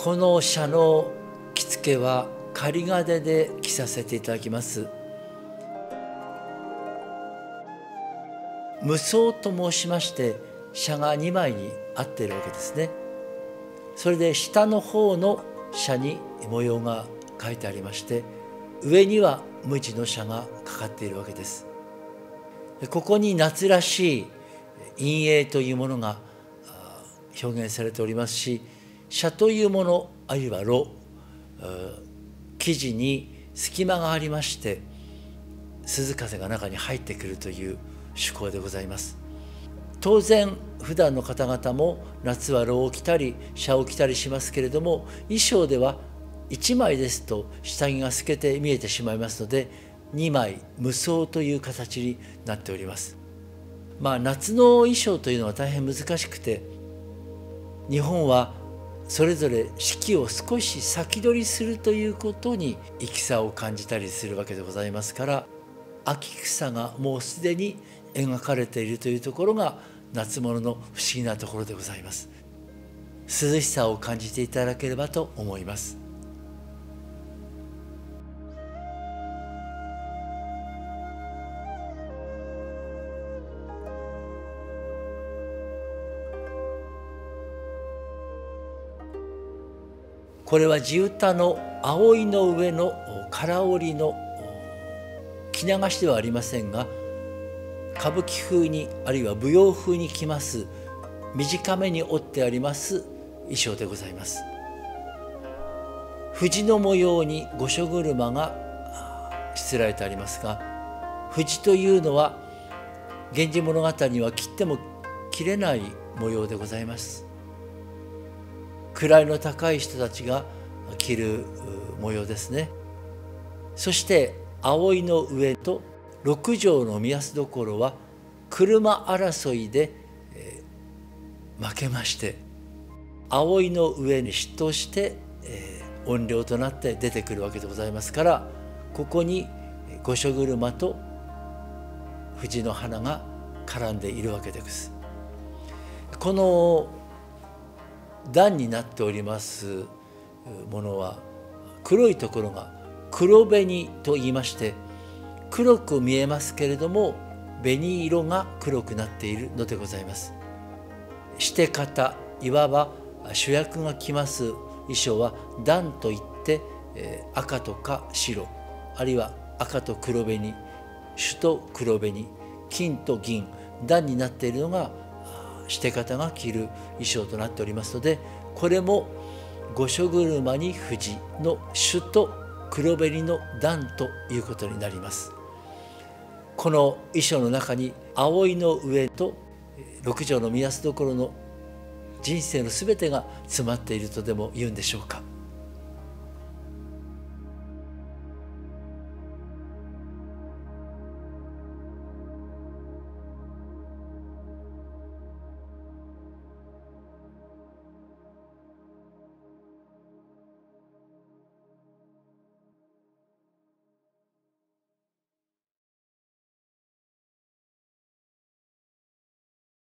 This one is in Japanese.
この社の着付けは仮金で着させていただきます。無双と申しまして社が2枚に合っているわけですね。それで下の方の社に模様が書いてありまして上には無地の社がかかっているわけです。ここに夏らしい陰影というものが表現されておりますし社というものあるいは炉生地に隙間がありまして鈴風が中に入ってくるという趣向でございます。当然普段の方々も夏は炉を着たり車を着たりしますけれども衣装では1枚ですと下着が透けて見えてしまいますので2枚無双という形になっております。まあ夏の衣装というのは大変難しくて日本はそれぞれ四季を少し先取りするということに戦を感じたりするわけでございますから秋草がもうすでに描かれているというところが夏物の不思議なところでございます。涼しさを感じていただければと思います。これは地唄の葵の上の空織の着流しではありませんが歌舞伎風にあるいは舞踊風に着ます短めに折ってあります衣装でございます。藤の模様に御所車がしつられてありますが藤というのは「源氏物語」には切っても切れない模様でございます。位の高い人たちが着る模様ですね。そして葵の上と六条の目安どころは車争いで、えー、負けまして葵の上に嫉妬して、えー、怨霊となって出てくるわけでございますからここに御所車と藤の花が絡んでいるわけです。この段になっておりますものは黒いところが黒紅と言いまして黒く見えますけれども紅色が黒くなっているのでございます。して方いわば主役が着ます衣装は段といって、え赤とか白あるいは赤と黒紅朱と黒紅金と銀段になっているのがして方が着る衣装となっておりますのでこれも御所車に富士の朱と黒紅の段ということになります。この衣装の中に葵の上と六条の目安どころの人生の全てが詰まっているとでも言うんでしょうか。